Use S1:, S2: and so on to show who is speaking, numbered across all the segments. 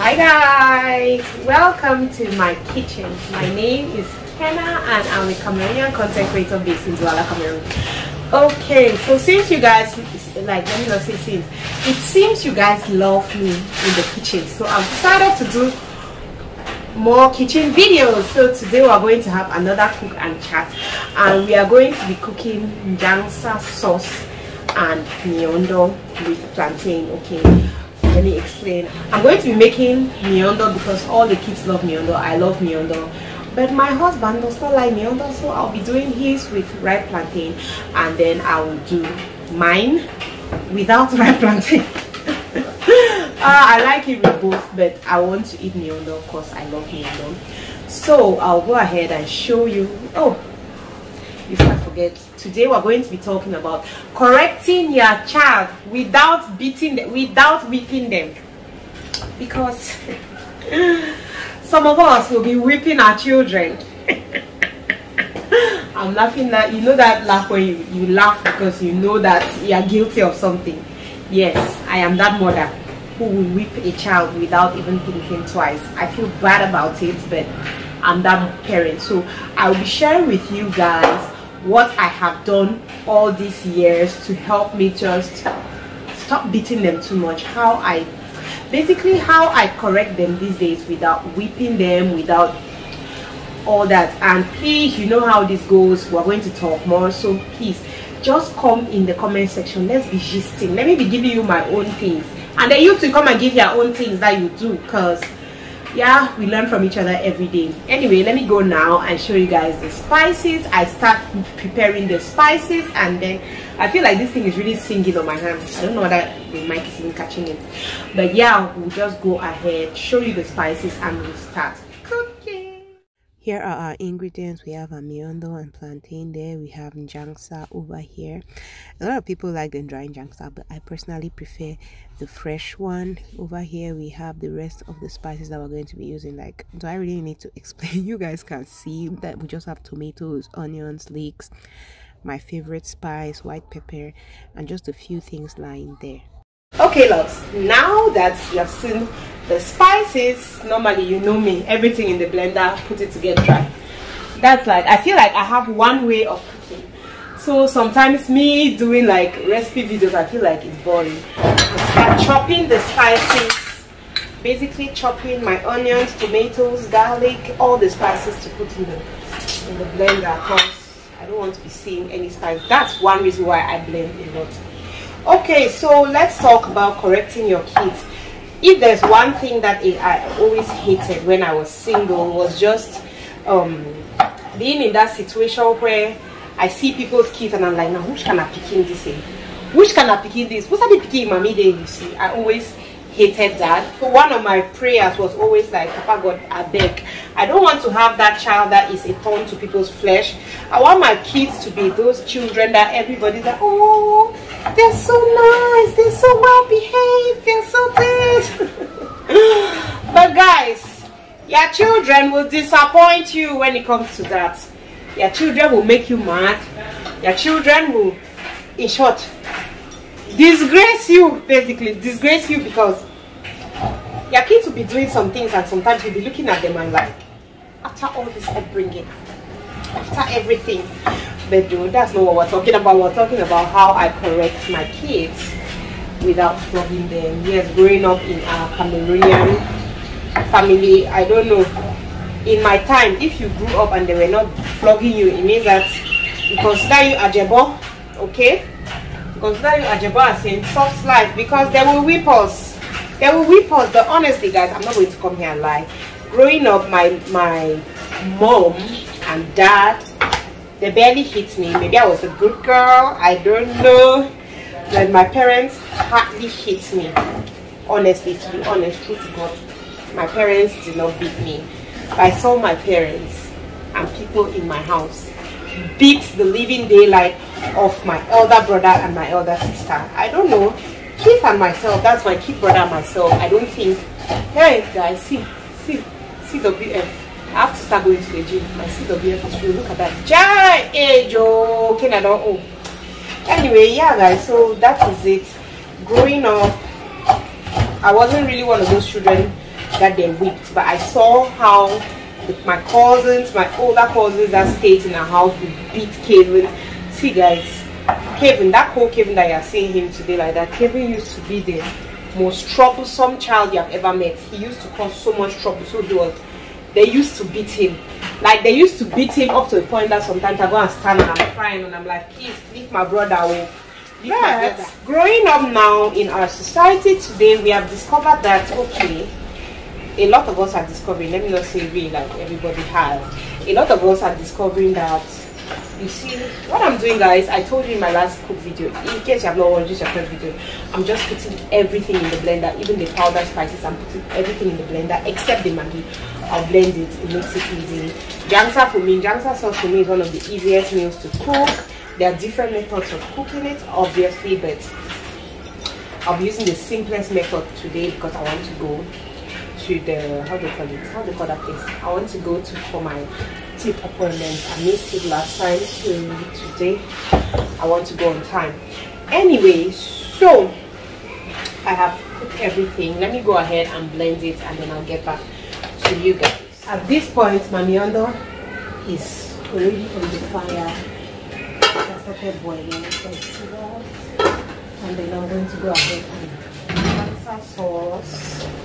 S1: Hi guys, welcome to my kitchen. My name is Kenna and I'm a Cameroonian content creator based in Douala, Cameroon. Okay, so since you guys, like let me not say since, it seems you guys love me in the kitchen. So I've decided to do more kitchen videos. So today we are going to have another cook and chat and we are going to be cooking njangsa sauce and miondo with plantain. Okay, let me explain. I'm going to be making miondo because all the kids love miondo. I love miondo. But my husband does not like miondo, so I'll be doing his with ripe plantain and then I will do mine without ripe plantain. Uh, I like it with both, but I want to eat miondo because I love miondo. So I'll go ahead and show you. Oh, before I forget, today we're going to be talking about correcting your child without beating them, without whipping them. Because some of us will be whipping our children. I'm laughing that you know that laugh when you, you laugh because you know that you are guilty of something. Yes, I am that mother who will whip a child without even thinking twice. I feel bad about it, but I'm that parent. So I will be sharing with you guys what I have done all these years to help me just stop beating them too much. How I basically how I correct them these days without whipping them, without all that. And please, you know how this goes. We're going to talk more. So please just come in the comment section. Let's be gisting. Let me be giving you my own things. And then you to come and give your own things that you do because yeah we learn from each other every day. Anyway let me go now and show you guys the spices. I start preparing the spices and then i feel like this thing is really singing on my hand. I don't know whether the mic is even catching it. But yeah we'll just go ahead show you the spices and we'll start here are our ingredients. We have amiondo and plantain there. We have njangsa over here. A lot of people like the dry njangsa but i personally prefer the fresh one over here. We have the rest of the spices that we're going to be using. Like do i really need to explain? You guys can see that we just have tomatoes onions leeks my favorite spice white pepper and just a few things lying there okay loves. Now that you have seen the spices normally you know me everything in the blender put it together that's like i feel like i have one way of cooking. So sometimes me doing like recipe videos i feel like it's boring. Start chopping the spices basically chopping my onions tomatoes garlic all the spices to put in the in the blender because i don't want to be seeing any spice. That's one reason why i blend a lot okay so let's talk about correcting your kids. If there's one thing that i always hated when i was single was just um, being in that situation where i see people's kids and i'm like now which can I pick in this which I pick in this? What's that picking mommy day you see? I always hated that. So one of my prayers was always like papa god i beg. I don't want to have that child that is a thorn to people's flesh. I want my kids to be those children that everybody's like oh they're so nice. They're so well behaved they're so good. But guys your children will disappoint you when it comes to that. Your children will make you mad. Your children will in short disgrace you basically. Disgrace you because your kids will be doing some things and sometimes you'll be looking at them and like after all this upbringing after everything that's not what we're talking about. We're talking about how i correct my kids without flogging them. Yes growing up in a cameroonian family i don't know. In my time if you grew up and they were not flogging you it means that consider you ajebo okay? Consider you ajebo as in soft life because they will whip us. They will whip us. But honestly guys i'm not going to come here and lie. Growing up my my mom and dad they barely hit me. Maybe i was a good girl. I don't know. But my parents hardly hit me. Honestly to be honest true to god my parents did not beat me. I saw my parents and people in my house beat the living daylight of my elder brother and my elder sister. I don't know. Keith and myself that's my kid brother and myself. I don't think hey guys see see see cwf I have to start going to the gym. My CWF is real. Look at that. Jai age okay, I oh. anyway yeah guys so that is it growing up i wasn't really one of those children that they whipped but i saw how my cousins my older cousins that stayed in our house would beat kevin see guys kevin that whole kevin that you're seeing him today like that kevin used to be the most troublesome child you have ever met he used to cause so much trouble so he was they used to beat him. Like they used to beat him up to the point that sometimes i go and stand and i'm crying and i'm like please leave my brother away. Leave brother. growing up now in our society today we have discovered that okay a lot of us are discovering let me not say we like everybody has. A lot of us are discovering that you see what i'm doing guys i told you in my last cook video in case you have not watched this your first video i'm just putting everything in the blender even the powder spices i'm putting everything in the blender except the maggi. I'll blend it it makes it easy. Jangsa for me jangsa sauce for me is one of the easiest meals to cook. There are different methods of cooking it obviously but i'll be using the simplest method today because i want to go to the how do you call it? How do you call that place? I want to go to for my tip appointment. I missed it last time so today. I want to go on time. Anyway so i have put everything. Let me go ahead and blend it and then i'll get back to you guys. At this point my miondo is already on the fire. Started boiling and then i'm going to go ahead and salsa sauce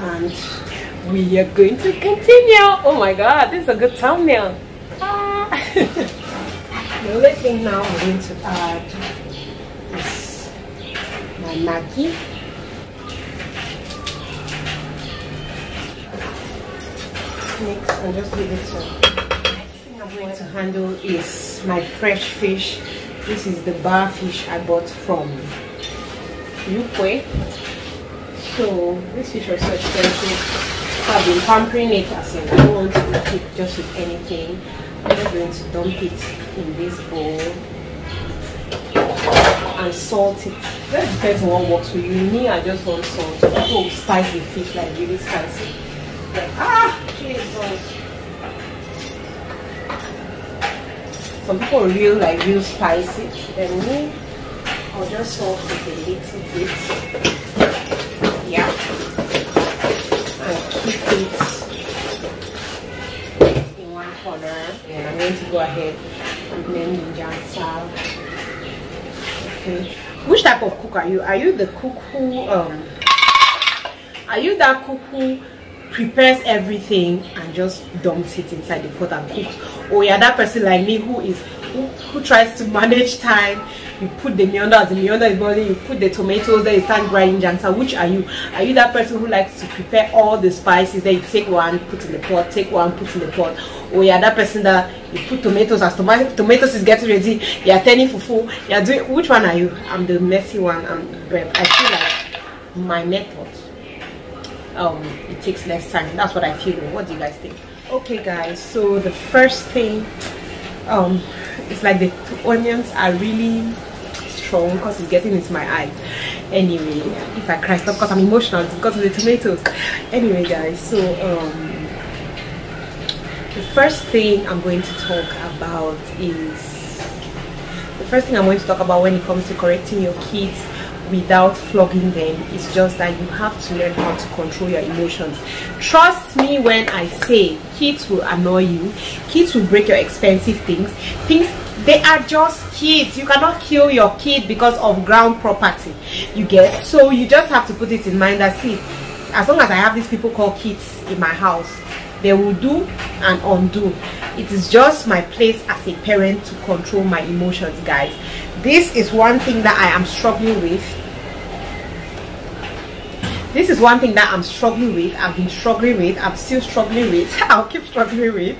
S1: and we are going to continue. Oh my god this is a good thumbnail ah. the only thing now i'm going to add is my maggi mix and just leave it to i'm going to handle is my fresh fish. This is the bar fish i bought from Ukwe so this fish was so expensive. So I've been pampering it as in I don't want to cook just with anything. I'm just going to dump it in this bowl and salt it. That depends on what works for you. Me, I just want salt. People spice the fish like really spicy. Like, ah, Jesus. Some people real like real spicy. Then me, I'll just salt it a little bit yeah. And keep it in one corner. And I'm going to go ahead and blend the jansa okay. Which type of cook are you? Are you the cook who um are you that cook who prepares everything and just dumps it inside the pot and cooks? Or you're that person like me who is who, tries to manage time. You put the miondo as the miondo is boiling you. Put the tomatoes then you start grinding. Jansa which are you? Are you that person who likes to prepare all the spices then you take one put in the pot take one put in the pot? Or you're that person that you put tomatoes as tomato tomatoes is getting ready. You're turning fufu. You're doing which one are you? I'm the messy one. I'm i feel like my method um it takes less time. That's what i feel. What do you guys think? Okay guys. So the first thing um it's like the onions are really strong because it's getting into my eye. Anyway if i cry stop because i'm emotional it's because of the tomatoes. Anyway guys so um the first thing i'm going to talk about is the first thing i'm going to talk about when it comes to correcting your kids without flogging them it's just that you have to learn how to control your emotions. Trust me when i say kids will annoy you kids will break your expensive things things they are just kids. You cannot kill your kid because of ground property. You get so you just have to put it in mind that see as long as i have these people called kids in my house they will do and undo. It is just my place as a parent to control my emotions guys. This is one thing that i am struggling with. This is one thing that i'm struggling with. I've been struggling with. I'm still struggling with. I'll keep struggling with.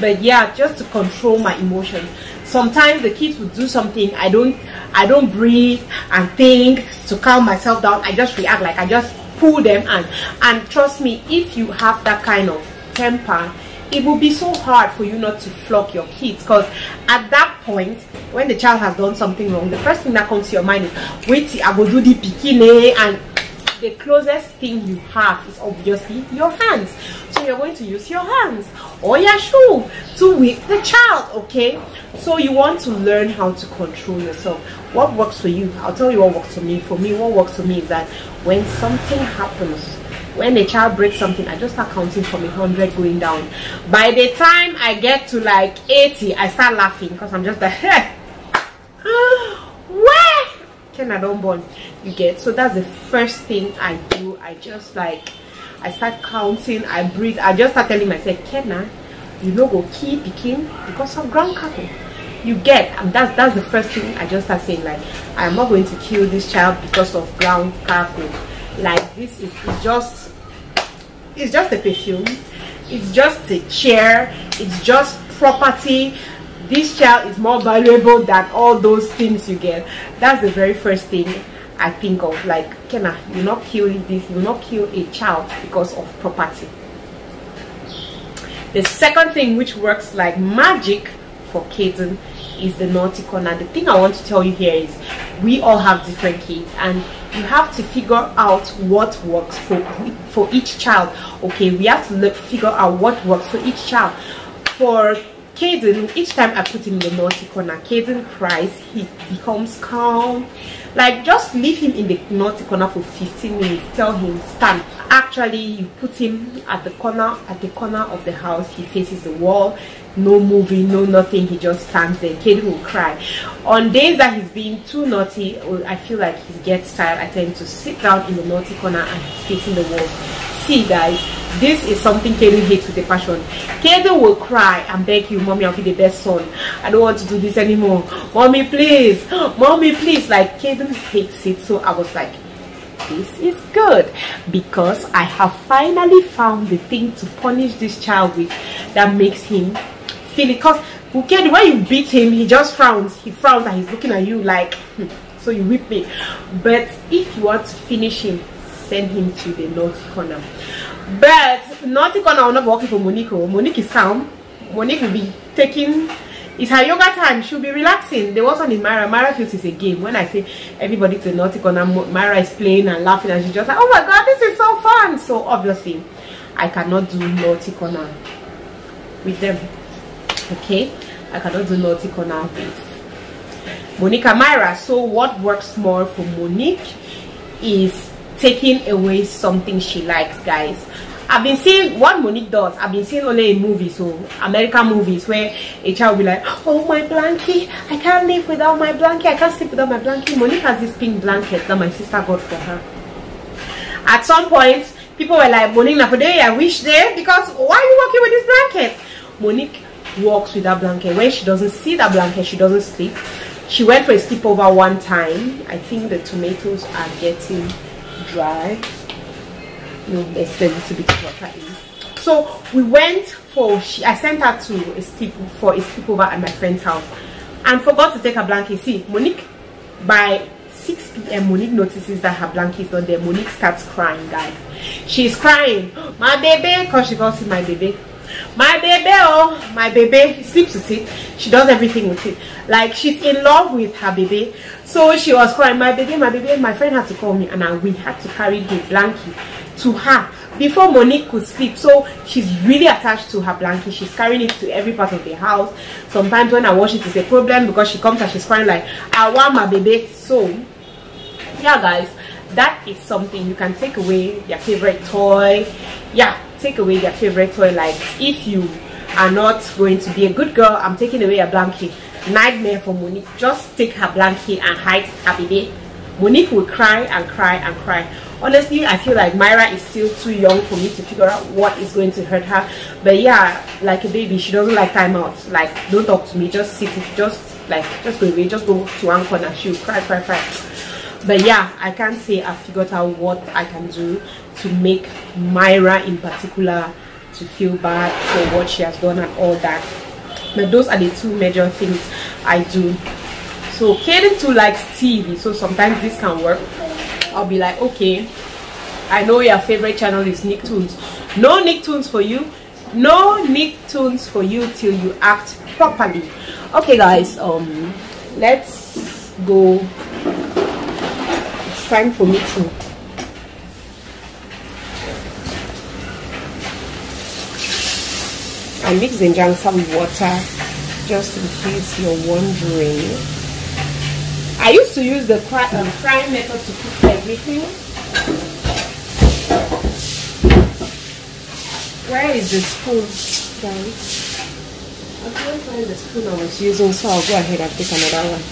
S1: But yeah just to control my emotions sometimes the kids would do something i don't i don't breathe and think to calm myself down. I just react like i just pull them and and trust me if you have that kind of temper it will be so hard for you not to flog your kids. Because at that point when the child has done something wrong the first thing that comes to your mind is wait i will do the bikini and the closest thing you have is obviously your hands you're going to use your hands. Or your shoe to whip the child okay? So you want to learn how to control yourself. What works for you? I'll tell you what works for me. For me what works for me is that when something happens when a child breaks something i just start counting from a 100 going down. By the time i get to like 80 i start laughing because i'm just like where? Can i don't born you get. So that's the first thing i do. I just like i start counting i breathe. I just start telling myself kenna you know go keep picking because of ground cattle. You get and that's that's the first thing i just start saying like i am not going to kill this child because of ground cattle. Like this is just it's just a perfume. It's just a chair. It's just property. This child is more valuable than all those things you get. That's the very first thing i think of like kenna you not kill this you not kill a child because of property the second thing which works like magic for Caden is the naughty corner. The thing I want to tell you here is we all have different kids and you have to figure out what works for for each child. Okay, we have to look, figure out what works for each child. For Caden, each time I put him in the naughty corner, Caden cries, he becomes calm. Like just leave him in the naughty corner for 15 minutes. Tell him stand. Actually, you put him at the corner at the corner of the house. He faces the wall. No moving, no nothing. He just stands there. Caden will cry. On days that he's being too naughty, oh, I feel like he gets tired. I tend to sit down in the naughty corner and he's facing the wall see guys this is something Kaden hates with a passion. Kaden will cry and beg you mommy I'll be the best son. I don't want to do this anymore. Mommy please. Mommy please. Like Kaden hates it. So I was like this is good because I have finally found the thing to punish this child with that makes him feel it. Because okay when you beat him he just frowns. He frowns and he's looking at you like hmm, so you whip me. But if you want to finish him send him to the naughty corner. But naughty corner will not be working for monique oh. monique is calm. Monique will be taking it's her yoga time. She'll be relaxing. There was one in myra myra feels it's a game. When i say everybody to the naughty corner myra is playing and laughing and she's just like oh my god this is so fun. So obviously i cannot do naughty corner with them. Okay? I cannot do naughty corner with monique and myra so what works more for monique is taking away something she likes guys I've been seeing what Monique does. I've been seeing only in movies, so American movies, where a child will be like, "Oh my blanket! I can't live without my blanket. I can't sleep without my blanket." Monique has this pink blanket that my sister got for her. At some point, people were like, "Monique, now for day I wish there because why are you walking with this blanket?" Monique walks with that blanket. When she doesn't see that blanket, she doesn't sleep. She went for a sleepover one time. I think the tomatoes are getting dry. So we went for she i sent her to a sleep for a sleepover at my friend's house. And forgot to take her blanket see monique by 6 p.m monique notices that her blanket is not there. Monique starts crying guys. She's crying. My baby because she calls it my baby my baby oh my baby sleeps with it. She does everything with it. Like she's in love with her baby. So she was crying my baby my baby. My friend had to call me and I, we had to carry the blanket to her before Monique could sleep. So she's really attached to her blanket she's carrying it to every part of the house. Sometimes when I wash it it's a problem because she comes and she's crying like I want my baby. So yeah guys that is something. You can take away your favorite toy. Yeah take away their favorite toy like if you are not going to be a good girl i'm taking away a blanket. Nightmare for monique. Just take her blanket and hide her baby. Monique will cry and cry and cry. Honestly i feel like myra is still too young for me to figure out what is going to hurt her. But yeah like a baby she doesn't like timeouts like don't talk to me. Just sit. Just like just go away. Just go to one corner. She'll cry cry cry. But yeah i can't say i figured out what i can do to make myra in particular to feel bad for what she has done and all that. But those are the two major things i do. So Kaden too likes tv so sometimes this can work. I'll be like okay i know your favorite channel is nicktoons. No nicktoons for you. No nicktoons for you till you act properly. Okay guys um let's go. It's time for me to I mix the njangsa with water just in case you're wondering. I used to use the um, frying method to cook everything. Where is the spoon, guys? I can't find the spoon I was using, so I'll go ahead and take another one.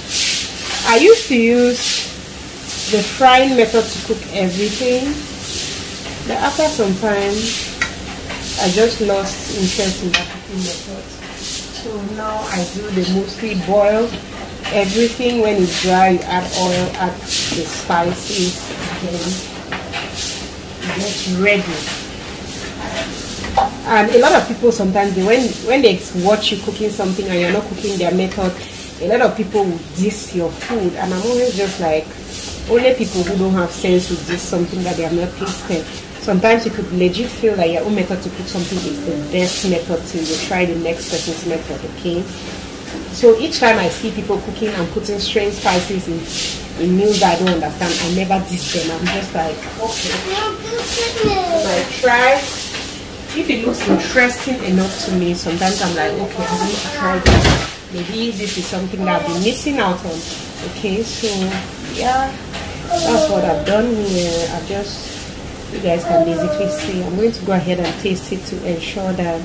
S1: I used to use the frying method to cook everything, but after some time, I just lost interest in that cooking method. So now I do the mostly boil everything when it's dry. You add oil, add the spices, then get ready. And a lot of people sometimes when when they watch you cooking something and you're not cooking their method, a lot of people will diss your food, and I'm always just like, only people who don't have sense will diss something that they have not tasted sometimes you could legit feel like your own method to cook something is the best method till you try the next person's method, okay? So each time I see people cooking and putting strange spices in, in meals that I don't understand, I never diss them. I'm just like, okay. I try. If it looks interesting enough to me, sometimes I'm like, okay, I'm going to try this. Maybe this is something that I've been missing out on. Okay, so yeah, that's what I've done here. I just you guys can basically see I'm going to go ahead and taste it to ensure that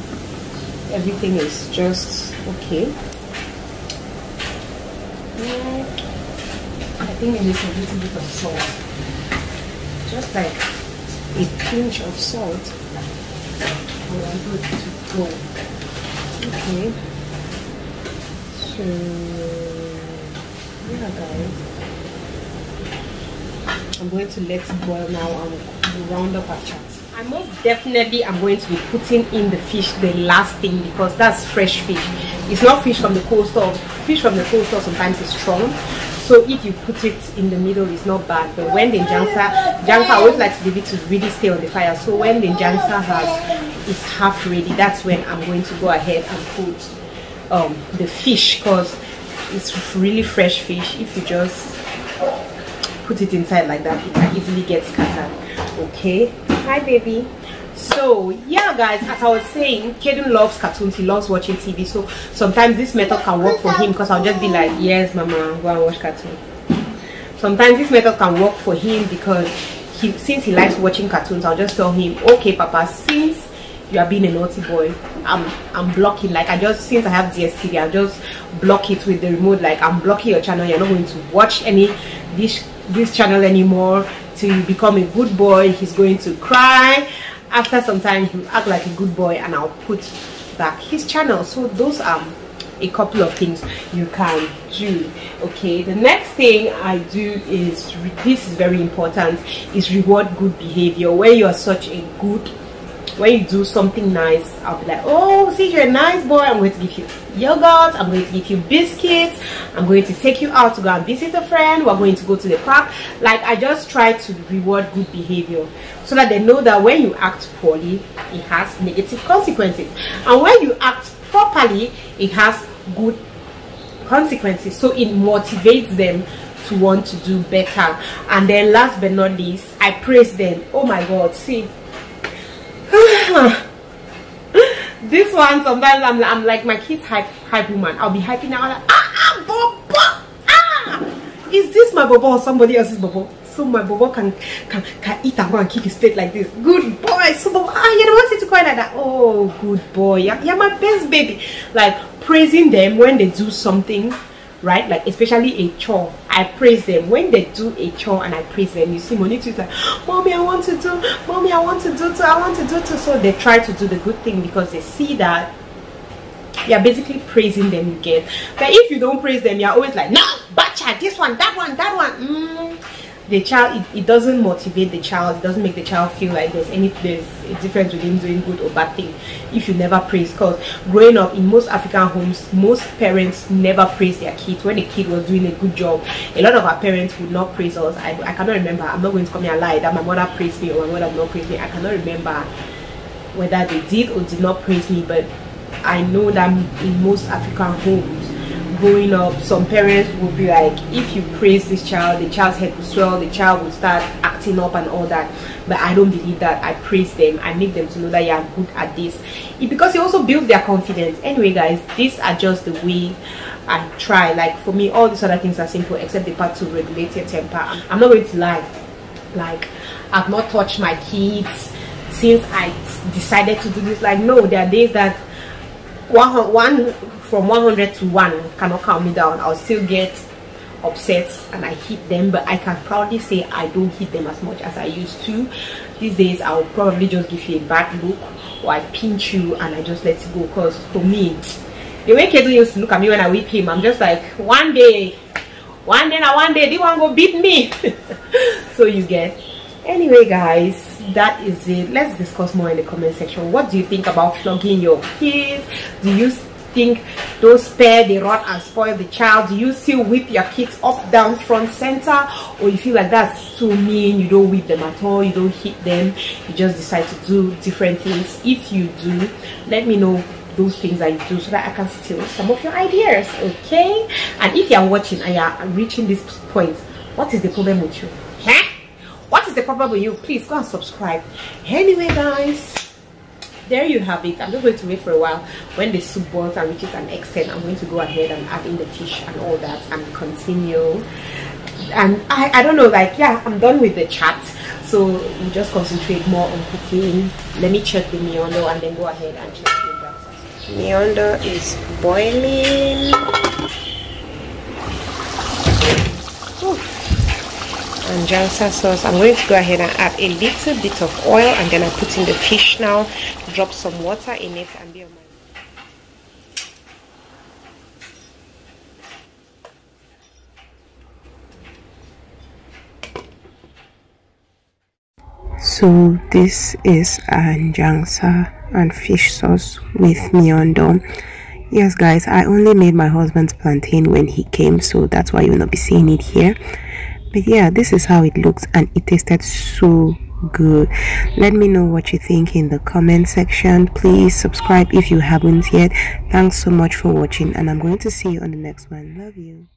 S1: everything is just okay. Mm, I think it needs a little bit of salt. Just like a pinch of salt. And I'm good to go. Okay. So yeah guys. I'm going to let it boil now and round up our chat. I most definitely am going to be putting in the fish the last thing because that's fresh fish. It's not fish from the store. Fish from the store sometimes is strong. So if you put it in the middle, it's not bad. But when the njangsa, njangsa always likes to leave it to really stay on the fire. So when the njangsa has is half ready, that's when I'm going to go ahead and put um, the fish because it's really fresh fish. If you just put it inside like that it can easily get scattered okay. Hi baby. So yeah guys as i was saying Kaden loves cartoons. He loves watching tv so sometimes this method can work for him because i'll just be like yes mama go and watch cartoon. Sometimes this method can work for him because he since he likes watching cartoons i'll just tell him okay papa since you are being a naughty boy i'm i'm blocking. Like i just since i have dstv i'll just block it with the remote. Like i'm blocking your channel. You're not going to watch any this this channel anymore to become a good boy he's going to cry. After some time he'll act like a good boy and i'll put back his channel. So those are a couple of things you can do okay? The next thing i do is this is very important is reward good behavior. When you are such a good when you do something nice i'll be like oh see you're a nice boy. I'm going to give you yogurt. I'm going to give you biscuits. I'm going to take you out to go and visit a friend. We're going to go to the park. Like i just try to reward good behavior so that they know that when you act poorly it has negative consequences. And when you act properly it has good consequences. So it motivates them to want to do better. And then last but not least i praise them. Oh my god. See this one sometimes I'm, I'm like my kids hype hype woman. I'll be hyping out like ah ah bobo ah! Is this my bobo or somebody else's bobo? So my bobo can can can eat and go and keep his plate like this. Good boy so bobo ah you don't want to cry like that. Oh good boy. Yeah, yeah my best baby. Like praising them when they do something right? Like especially a chore. I praise them. When they do a chore and i praise them you see money is like mommy i want to do mommy i want to do too i want to do too. So they try to do the good thing because they see that you're basically praising them again. But if you don't praise them you're always like no bacha this one that one that one. Mm the child it, it, doesn't motivate the child it doesn't make the child feel like there's any there's a difference between doing good or bad thing if you never praise. Because growing up in most african homes most parents never praise their kids. When a kid was doing a good job a lot of our parents would not praise us. I, I cannot remember i'm not going to come here and lie that my mother praised me or my mother did not praise me. I cannot remember whether they did or did not praise me but i know that in most african homes growing up some parents will be like if you praise this child the child's head will swell the child will start acting up and all that. But i don't believe that. I praise them. I make them to know that you are good at this. It, because it also builds their confidence. Anyway guys these are just the way i try. Like for me all these other things are simple except the part to regulate your temper. I'm not going to lie. Like i've not touched my kids since i decided to do this. Like no there are days that one one from 100 to 1 cannot calm me down. I'll still get upset and i hit them but i can proudly say i don't hit them as much as i used to. These days i'll probably just give you a bad look or i pinch you and i just let it go because for me the way Kedu used to look at me when i whip him i'm just like one day one day now one day they want to go beat me. So you get. Anyway guys that is it. Let's discuss more in the comment section. What do you think about flogging your kids? Do you think those spare the rod and spoil the child? Do you still whip your kids up down front center? Or you feel like that's too mean you don't whip them at all you don't hit them you just decide to do different things? If you do let me know those things you do so that I can steal some of your ideas okay? And if you're watching and you're reaching this point what is the problem with you the problem with you please go and subscribe. Anyway guys there you have it. I'm just going to wait for a while. When the soup boils and reaches an extent i'm going to go ahead and add in the fish and all that and continue. And i i don't know like yeah i'm done with the chat. So we just concentrate more on cooking. Let me check the miondo and then go ahead and check the breakfast miondo is boiling and Jangsa sauce. I'm going to go ahead and add a little bit of oil and then I put in the fish now, drop some water in it and be on my So this is anjangsa and fish sauce with miondo. Yes guys, I only made my husband's plantain when he came so that's why you'll not be seeing it here but yeah this is how it looks and it tasted so good. Let me know what you think in the comment section. Please subscribe if you haven't yet. Thanks so much for watching and i'm going to see you on the next one. Love you